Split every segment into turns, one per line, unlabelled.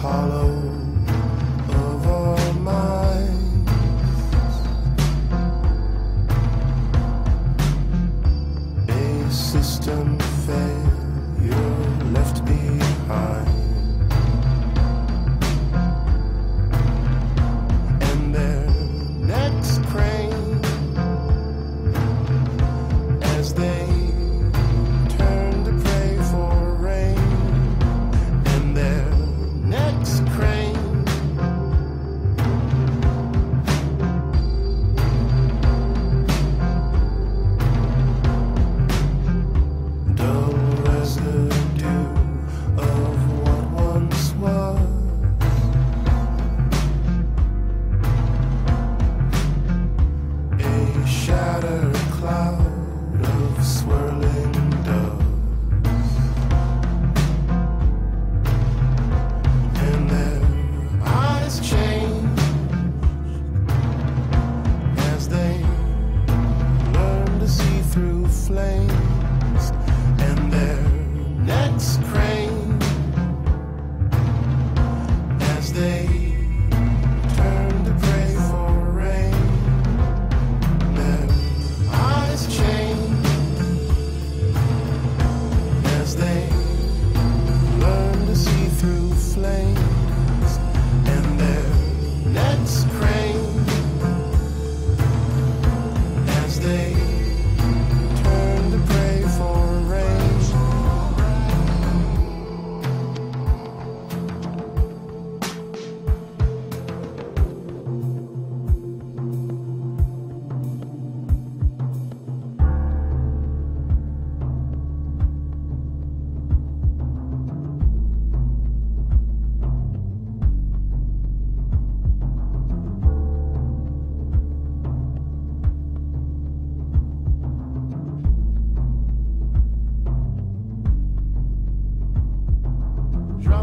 hollow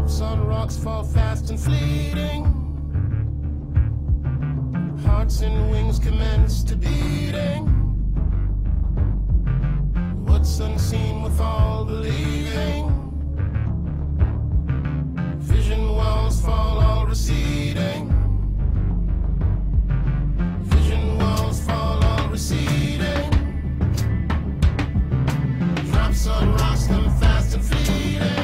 drops on rocks fall fast and fleeting. Hearts and wings commence to beating. What's unseen with all believing? Vision walls fall, all receding. Vision walls fall, all receding. Drops on rocks come fast and fleeting.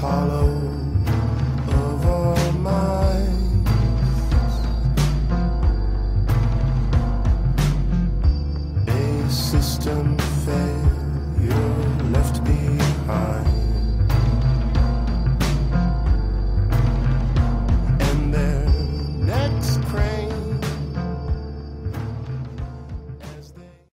hollow.